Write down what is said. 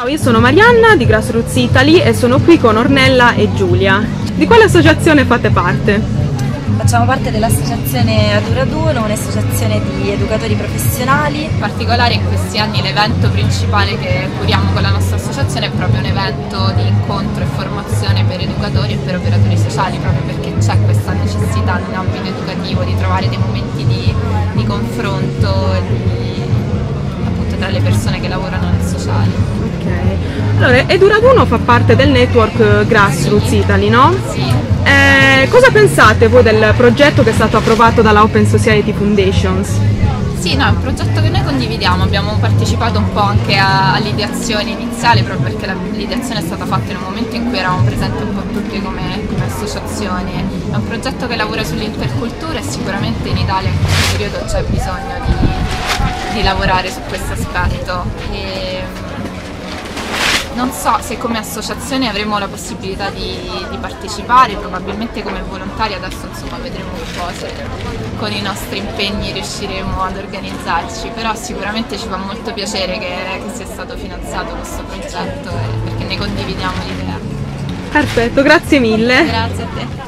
Ciao, io sono Marianna di Grassroots Italy e sono qui con Ornella e Giulia. Di quale associazione fate parte? Facciamo parte dell'associazione Aduraduno, un'associazione di educatori professionali. In particolare in questi anni l'evento principale che curiamo con la nostra associazione è proprio un evento di incontro e formazione per educatori e per operatori sociali, proprio perché c'è questa necessità in ambito educativo di trovare dei momenti di, di confronto di, appunto, tra le persone che lavorano nel sociale. Allora, Eduraduno fa parte del network Grassroots Italy, no? Sì. Eh, cosa pensate voi del progetto che è stato approvato dalla Open Society Foundations? Sì, no, è un progetto che noi condividiamo, abbiamo partecipato un po' anche all'ideazione iniziale proprio perché l'ideazione è stata fatta in un momento in cui eravamo presenti un po' tutti come, come associazioni. È un progetto che lavora sull'intercultura e sicuramente in Italia in questo periodo c'è bisogno di, di lavorare su questo aspetto. E, non so se come associazione avremo la possibilità di, di partecipare, probabilmente come volontari adesso insomma vedremo un po' se con i nostri impegni riusciremo ad organizzarci, però sicuramente ci fa molto piacere che, che sia stato finanziato questo progetto perché ne condividiamo l'idea. Perfetto, grazie mille. Grazie a te.